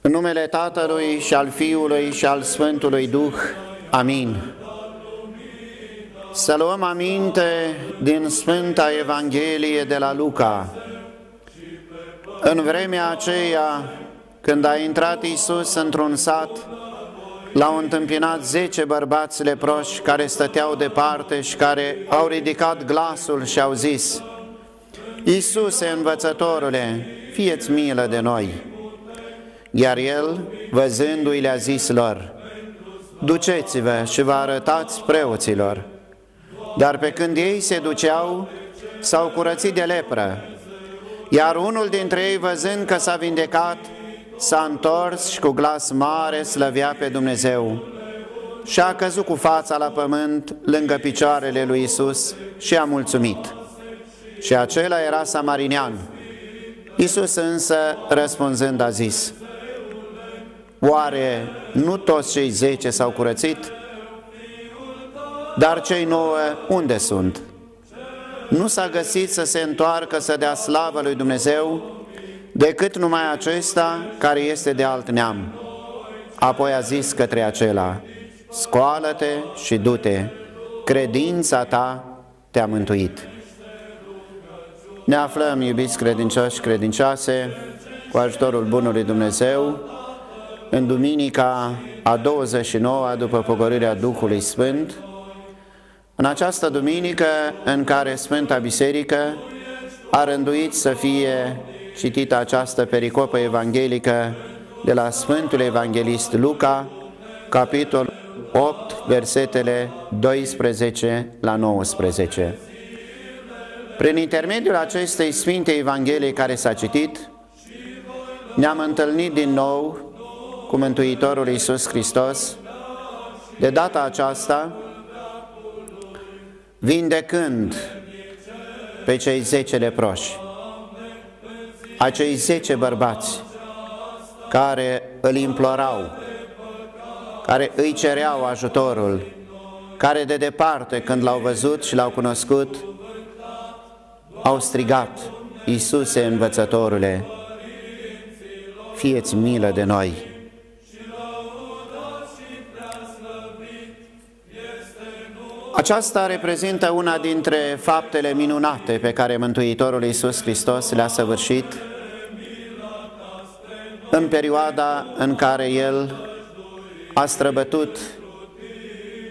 În numele Tatălui și al Fiului și al Sfântului Duh. Amin. Să luăm aminte din Sfânta Evanghelie de la Luca. În vremea aceea, când a intrat Isus într-un sat, l-au întâmpinat zece bărbați leproși care stăteau departe și care au ridicat glasul și au zis, Iisuse, învățătorule, fieți milă de noi! Iar el, văzându-i, le-a zis lor, Duceți-vă și vă arătați preoților. Dar pe când ei se duceau, s-au curățit de lepră. Iar unul dintre ei, văzând că s-a vindecat, s-a întors și cu glas mare slăvea pe Dumnezeu. Și a căzut cu fața la pământ lângă picioarele lui Isus și a mulțumit. Și acela era samarinean. Isus însă, răspunzând, a zis, Oare nu toți cei zece s-au curățit? Dar cei nouă unde sunt? Nu s-a găsit să se întoarcă să dea slavă lui Dumnezeu decât numai acesta care este de alt neam. Apoi a zis către acela, scoală-te și du-te, credința ta te-a mântuit. Ne aflăm, iubiți credincioși și credincioase, cu ajutorul Bunului Dumnezeu, în duminica a 29-a după pogorârea Duhului Sfânt, în această duminică în care Sfânta Biserică a rânduit să fie citită această pericopă evanghelică de la Sfântul Evanghelist Luca, capitol 8, versetele 12 la 19. Prin intermediul acestei Sfinte Evanghelii care s-a citit, ne-am întâlnit din nou cu Mântuitorul Iisus Hristos, de data aceasta, vindecând pe cei zece leproși, acei zece bărbați care îl implorau, care îi cereau ajutorul, care de departe, când l-au văzut și l-au cunoscut, au strigat, Iisuse învățătorule, fieți milă de noi! Aceasta reprezintă una dintre faptele minunate pe care Mântuitorul Iisus Hristos le-a săvârșit în perioada în care El a străbătut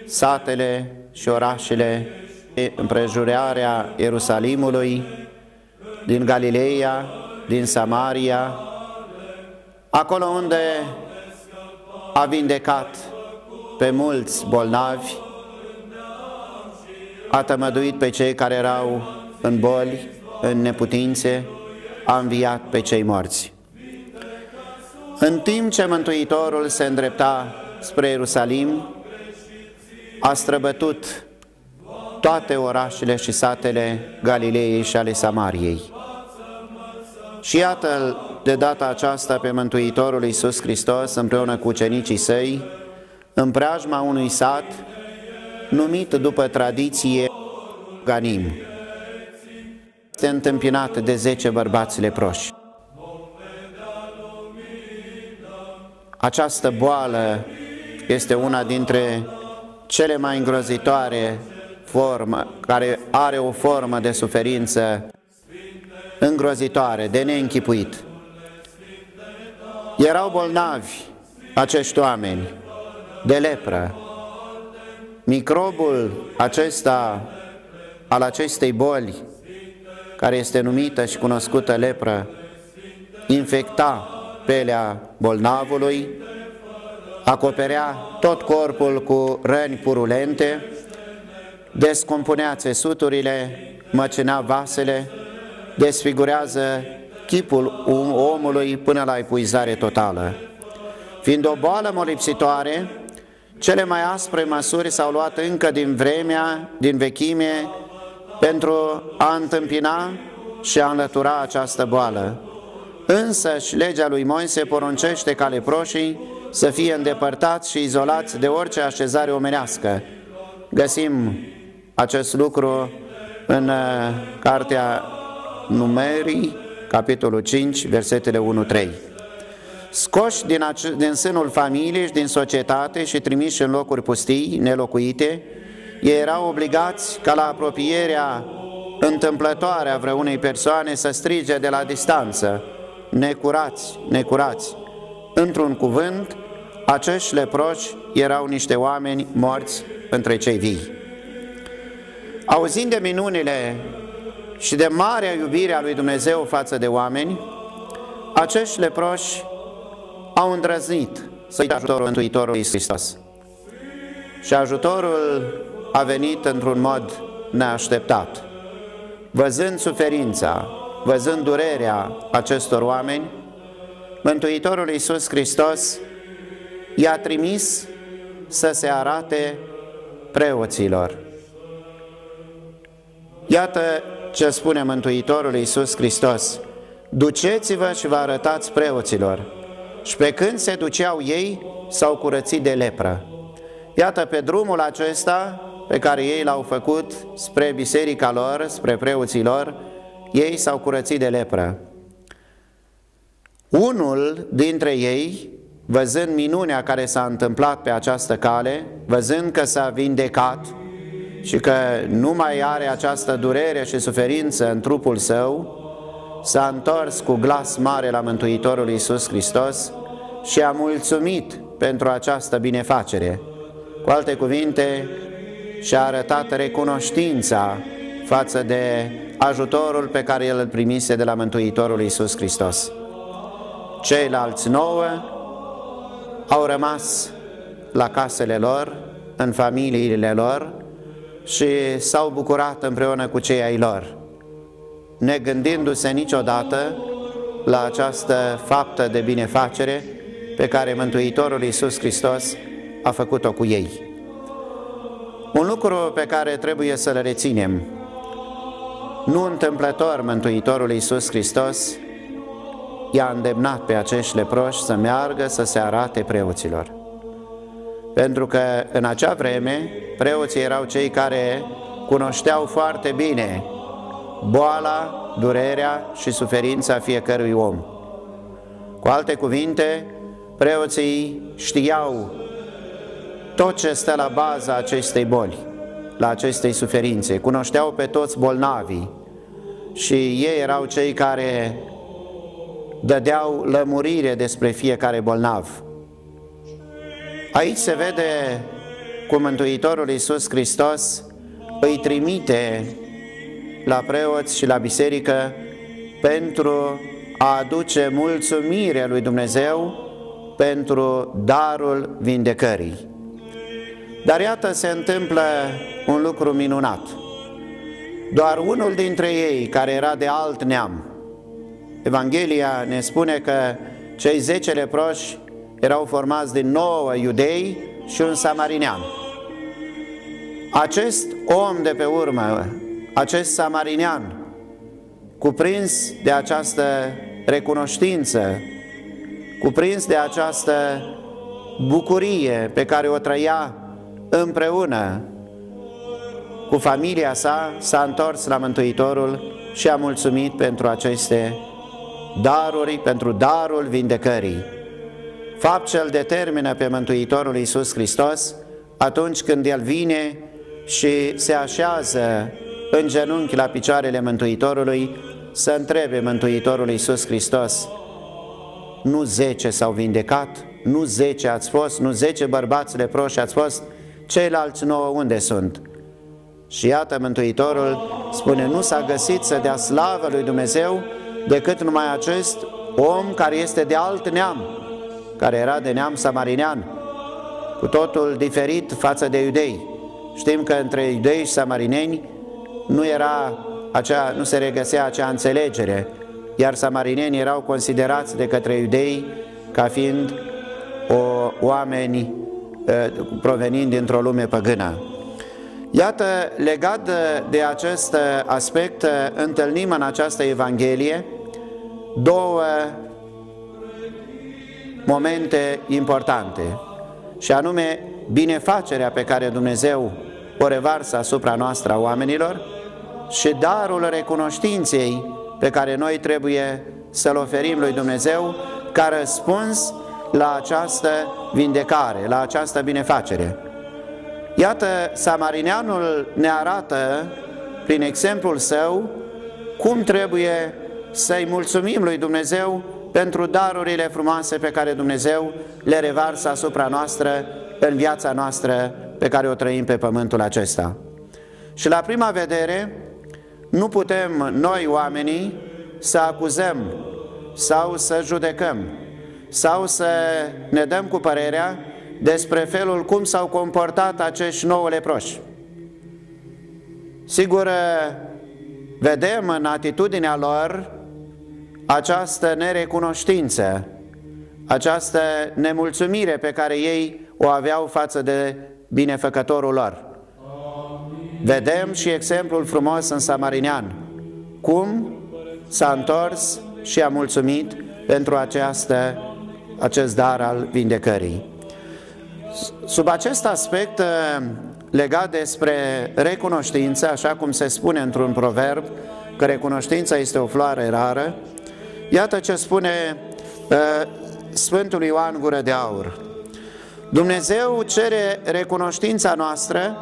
satele și orașele împrejurarea Ierusalimului, din Galileea, din Samaria, acolo unde a vindecat pe mulți bolnavi, a tămăduit pe cei care erau în boli, în neputințe, a înviat pe cei morți. În timp ce Mântuitorul se îndrepta spre Ierusalim, a străbătut toate orașele și satele Galilei și ale Samariei. Și iată de data aceasta pe Mântuitorul Iisus Hristos împreună cu ucenicii săi, în preajma unui sat numit după tradiție Ganim. Este întâmpinat de zece bărbați leproși. Această boală este una dintre cele mai îngrozitoare formă, care are o formă de suferință îngrozitoare, de neînchipuit. Erau bolnavi acești oameni de lepră, Microbul acesta al acestei boli, care este numită și cunoscută lepră, infecta pelea bolnavului, acoperea tot corpul cu răni purulente, descompunea țesuturile, măcinea vasele, desfigurează chipul um, omului până la epuizare totală. Fiind o boală molipsitoare, cele mai aspre măsuri s-au luat încă din vremea, din vechime, pentru a întâmpina și a înlătura această boală. Însă și legea lui Moise poruncește ca leproșii să fie îndepărtați și izolați de orice așezare omenească. Găsim acest lucru în uh, cartea Numerii, capitolul 5, versetele 1-3. Scoși din, din sânul familiei și din societate și trimiși în locuri pustii, nelocuite, ei erau obligați ca la apropierea întâmplătoare a vreunei persoane să strige de la distanță, necurați, necurați. Într-un cuvânt, acești leproși erau niște oameni morți între cei vii. Auzind de minunile și de marea iubire a lui Dumnezeu față de oameni, acești leproși au îndrăznit să-i ajutorul Mântuitorului Hristos. Și ajutorul a venit într-un mod neașteptat. Văzând suferința, văzând durerea acestor oameni, Mântuitorul Iisus Hristos i-a trimis să se arate preoților. Iată ce spune Mântuitorul Iisus Hristos, Duceți-vă și vă arătați preoților. Și pe când se duceau ei, s-au curățit de lepră. Iată pe drumul acesta pe care ei l-au făcut spre biserica lor, spre preoții lor, ei s-au curățit de lepră. Unul dintre ei, văzând minunea care s-a întâmplat pe această cale, văzând că s-a vindecat și că nu mai are această durere și suferință în trupul său, s-a întors cu glas mare la Mântuitorul Iisus Hristos și a mulțumit pentru această binefacere. Cu alte cuvinte, și-a arătat recunoștința față de ajutorul pe care el îl primise de la Mântuitorul Iisus Hristos. Ceilalți nouă au rămas la casele lor, în familiile lor și s-au bucurat împreună cu cei ai lor, negândindu-se niciodată la această faptă de binefacere pe care Mântuitorul Iisus Hristos a făcut-o cu ei. Un lucru pe care trebuie să-l reținem, nu întâmplător Mântuitorul Iisus Hristos i-a îndemnat pe acești leproși să meargă să se arate preoților. Pentru că în acea vreme preoții erau cei care cunoșteau foarte bine boala, durerea și suferința fiecărui om. Cu alte cuvinte, preoții știau tot ce stă la baza acestei boli, la acestei suferințe. Cunoșteau pe toți bolnavii și ei erau cei care dădeau lămurire despre fiecare bolnav. Aici se vede cum Mântuitorul Iisus Hristos îi trimite la preoți și la biserică pentru a aduce mulțumire lui Dumnezeu pentru darul vindecării. Dar iată se întâmplă un lucru minunat. Doar unul dintre ei, care era de alt neam, Evanghelia ne spune că cei zece leproși erau formați din nouă iudei și un samarinean. Acest om de pe urmă, acest samarinean, cuprins de această recunoștință, cuprins de această bucurie pe care o trăia împreună cu familia sa s-a întors la Mântuitorul și a mulțumit pentru aceste daruri, pentru darul vindecării. Fapt ce îl determină pe Mântuitorul Iisus Hristos atunci când El vine și se așează în genunchi la picioarele Mântuitorului să întrebe Mântuitorul Iisus Hristos nu zece s-au vindecat, nu zece ați fost, nu zece bărbați leproși ați fost, ceilalți nouă unde sunt? Și iată Mântuitorul spune, nu s-a găsit să dea slavă lui Dumnezeu decât numai acest om care este de alt neam, care era de neam samarinean, cu totul diferit față de iudei. Știm că între iudei și samarineni nu era acea, nu se regăsea acea înțelegere, iar samarinenii erau considerați de către iudei ca fiind o, oameni provenind dintr-o lume păgână. Iată, legat de acest aspect, întâlnim în această Evanghelie două momente importante, și anume binefacerea pe care Dumnezeu o revarsă asupra noastră a oamenilor și darul recunoștinței pe care noi trebuie să-L oferim lui Dumnezeu ca răspuns la această vindecare, la această binefacere. Iată, Samarineanul ne arată, prin exemplul său, cum trebuie să-i mulțumim lui Dumnezeu pentru darurile frumoase pe care Dumnezeu le revarsă asupra noastră în viața noastră pe care o trăim pe pământul acesta. Și la prima vedere, nu putem noi oamenii să acuzăm sau să judecăm sau să ne dăm cu părerea despre felul cum s-au comportat acești nouă leproși. Sigur, vedem în atitudinea lor această nerecunoștință, această nemulțumire pe care ei o aveau față de binefăcătorul lor. Vedem și exemplul frumos în Samarinean, cum s-a întors și a mulțumit pentru această, acest dar al vindecării. Sub acest aspect eh, legat despre recunoștință, așa cum se spune într-un proverb, că recunoștința este o floare rară, iată ce spune uh, Sfântul Ioan Gură de Aur. Dumnezeu cere recunoștința noastră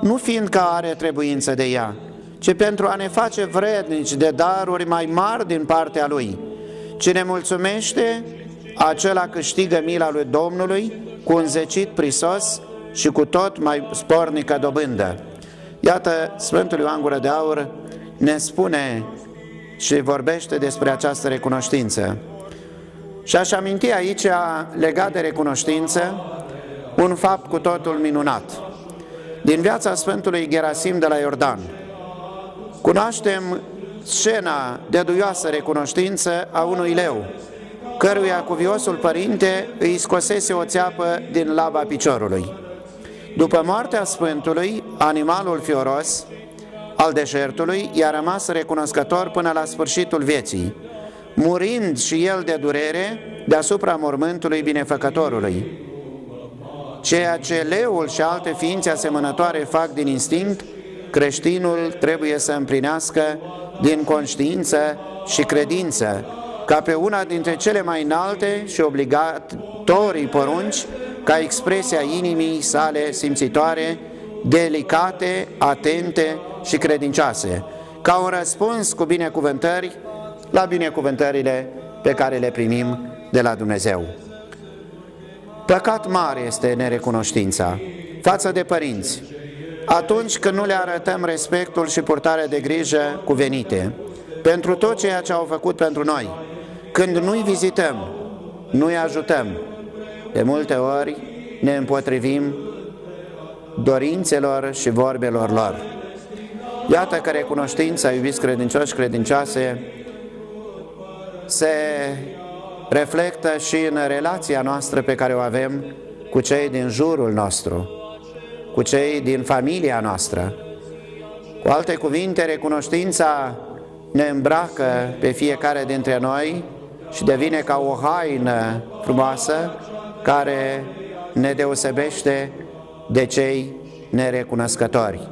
nu fiindcă are trebuință de ea, ci pentru a ne face vrednici de daruri mai mari din partea Lui. Cine mulțumește, acela câștigă mila lui Domnului cu un zecit prisos și cu tot mai spornică dobândă. Iată, Sfântul Ioan Gură de Aur ne spune și vorbește despre această recunoștință. Și aș aminti aici, legat de recunoștință, un fapt cu totul minunat. Din viața Sfântului Gerasim de la Iordan, cunoaștem scena de duioasă recunoștință a unui leu, căruia cuviosul părinte îi scosese o țeapă din laba piciorului. După moartea Sfântului, animalul fioros al deșertului i-a rămas recunoscător până la sfârșitul vieții, murind și el de durere deasupra mormântului binefăcătorului. Ceea ce leul și alte ființe asemănătoare fac din instinct, creștinul trebuie să împlinească din conștiință și credință, ca pe una dintre cele mai înalte și obligatorii porunci, ca expresia inimii sale simțitoare, delicate, atente și credincioase, ca un răspuns cu binecuvântări la binecuvântările pe care le primim de la Dumnezeu. Păcat mare este nerecunoștința față de părinți, atunci când nu le arătăm respectul și purtarea de grijă cuvenite pentru tot ceea ce au făcut pentru noi, când nu-i vizităm, nu-i ajutăm, de multe ori ne împotrivim dorințelor și vorbelor lor. Iată că recunoștința, iubiți credincioși credincioase, se reflectă și în relația noastră pe care o avem cu cei din jurul nostru, cu cei din familia noastră. Cu alte cuvinte, recunoștința ne îmbracă pe fiecare dintre noi și devine ca o haină frumoasă care ne deosebește de cei nerecunoscători.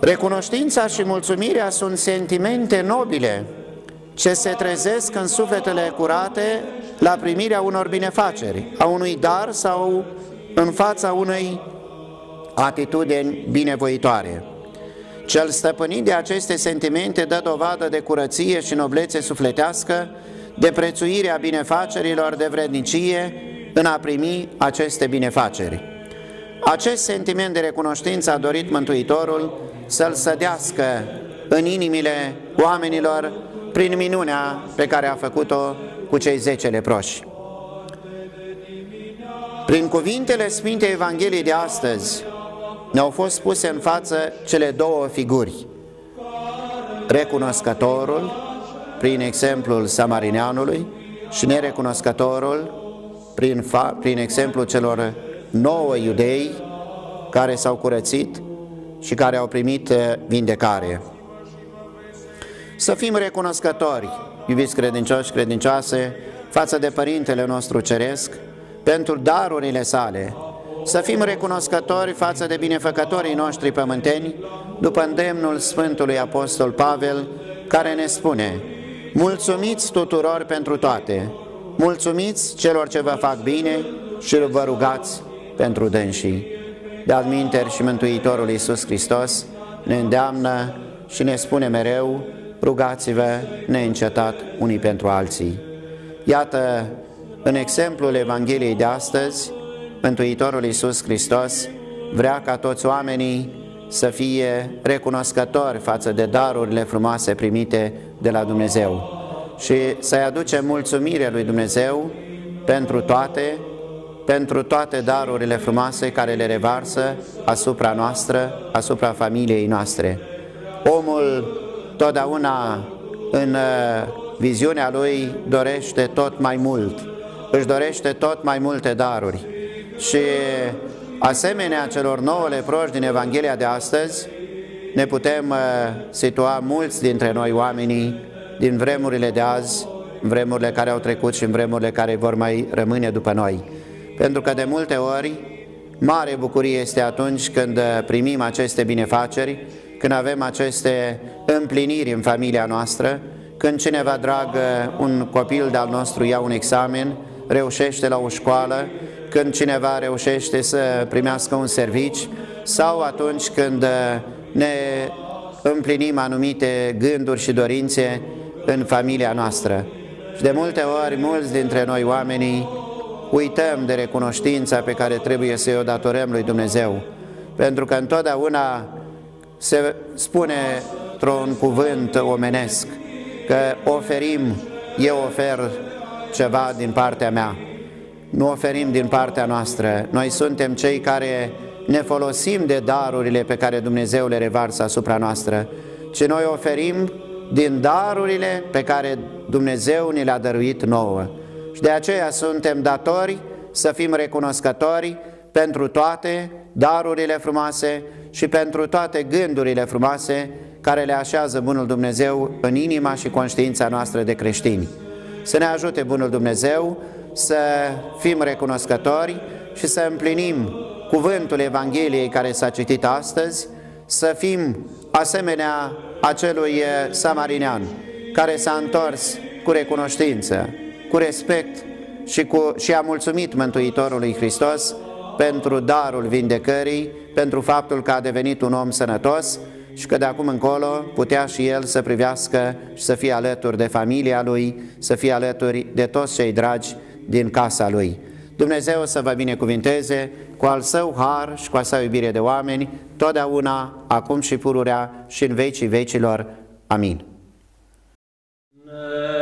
Recunoștința și mulțumirea sunt sentimente nobile ce se trezesc în sufletele curate la primirea unor binefaceri, a unui dar sau în fața unei atitudini binevoitoare. Cel stăpânit de aceste sentimente dă dovadă de curăție și noblețe sufletească, de prețuirea binefacerilor, de vrednicie în a primi aceste binefaceri. Acest sentiment de recunoștință a dorit Mântuitorul să-l sădească în inimile oamenilor prin minunea pe care a făcut-o cu cei zece leproși. Prin cuvintele Sfintei Evangheliei de astăzi ne-au fost puse în față cele două figuri. Recunoscătorul, prin exemplul Samarineanului, și nerecunoscătorul, prin, prin exemplul celor nouă iudei care s-au curățit și care au primit vindecare. Să fim recunoscători iubiți credincioși și credincioase, față de Părintele nostru Ceresc, pentru darurile sale, să fim recunoscători față de binefăcătorii noștri pământeni, după îndemnul Sfântului Apostol Pavel, care ne spune, Mulțumiți tuturor pentru toate, mulțumiți celor ce vă fac bine și vă rugați pentru dânsii. De-al și Mântuitorul Iisus Hristos ne îndeamnă și ne spune mereu, rugați-vă neîncetat unii pentru alții. Iată, în exemplul Evangheliei de astăzi, Mântuitorul Iisus Hristos vrea ca toți oamenii să fie recunoscători față de darurile frumoase primite de la Dumnezeu și să-i aduce mulțumire lui Dumnezeu pentru toate, pentru toate darurile frumoase care le revarsă asupra noastră, asupra familiei noastre. Omul totdeauna în uh, viziunea lui dorește tot mai mult, își dorește tot mai multe daruri și asemenea celor nouă leproși din Evanghelia de astăzi, ne putem uh, situa mulți dintre noi oamenii din vremurile de azi, vremurile care au trecut și în vremurile care vor mai rămâne după noi. Pentru că de multe ori, mare bucurie este atunci când uh, primim aceste binefaceri, când avem aceste împliniri în familia noastră, când cineva drag, uh, un copil de-al nostru ia un examen, reușește la o școală, când cineva reușește să primească un servici sau atunci când uh, ne împlinim anumite gânduri și dorințe în familia noastră. Și de multe ori, mulți dintre noi oamenii uităm de recunoștința pe care trebuie să o datorăm lui Dumnezeu. Pentru că întotdeauna se spune într-un cuvânt omenesc că oferim, eu ofer ceva din partea mea nu oferim din partea noastră. Noi suntem cei care ne folosim de darurile pe care Dumnezeu le revarsă asupra noastră, ci noi oferim din darurile pe care Dumnezeu ne le-a dăruit nouă. Și de aceea suntem datori să fim recunoscători pentru toate darurile frumoase și pentru toate gândurile frumoase care le așează Bunul Dumnezeu în inima și conștiința noastră de creștini. Să ne ajute Bunul Dumnezeu să fim recunoscători și să împlinim cuvântul Evangheliei care s-a citit astăzi, să fim asemenea acelui samarinean care s-a întors cu recunoștință, cu respect și, cu, și a mulțumit Mântuitorului Hristos pentru darul vindecării, pentru faptul că a devenit un om sănătos și că de acum încolo putea și el să privească și să fie alături de familia lui, să fie alături de toți cei dragi din casa lui. Dumnezeu să vă binecuvinteze cu al său har și cu a său iubire de oameni, totdeauna, acum și pururea și în vecii vecilor. Amin. Amen.